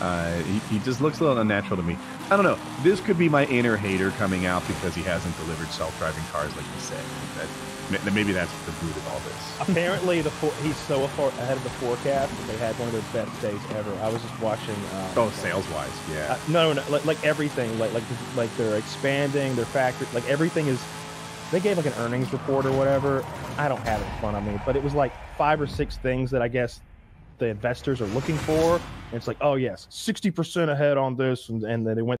Uh, he, he just looks a little unnatural to me. I don't know. This could be my inner hater coming out because he hasn't delivered self-driving cars like he said. That, maybe that's the root of all this. Apparently, the for, he's so far ahead of the forecast that they had one of their best days ever. I was just watching. Uh, oh, sales-wise, yeah. Uh, no, no, no, like, like everything, like like like they're expanding their factory, like everything is. They gave like an earnings report or whatever. I don't have it in front of me, but it was like five or six things that I guess the investors are looking for. And it's like, oh yes, sixty percent ahead on this, and, and then they went